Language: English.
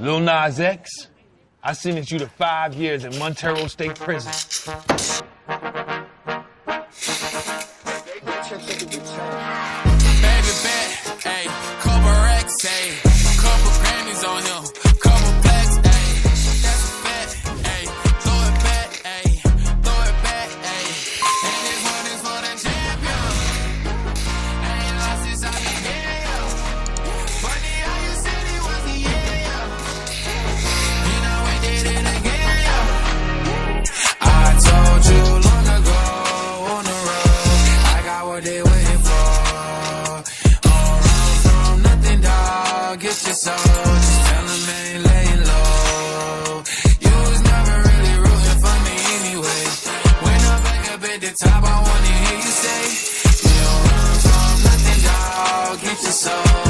Lil Nas X, I sentenced you to five years in Montero State Prison. get your soul. Just tell him I ain't laying low. You was never really rooting for me anyway. When I'm back up at the top, I wanna hear you say, You don't run from nothing, dog. Get your soul.